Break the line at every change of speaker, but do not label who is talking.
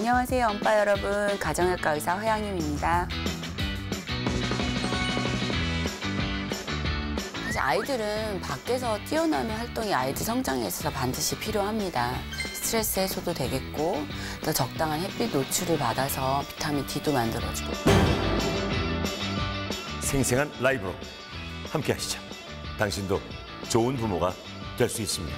안녕하세요, 엄빠 여러분. 가정의학과 의사 허양임입니다. 사실 아이들은 밖에서 뛰어나는 활동이 아이들 성장에 있어서 반드시 필요합니다. 스트레스 해소도 되겠고, 또 적당한 햇빛 노출을 받아서 비타민 D도 만들어주고.
생생한 라이브로 함께 하시죠. 당신도 좋은 부모가 될 수 있습니다.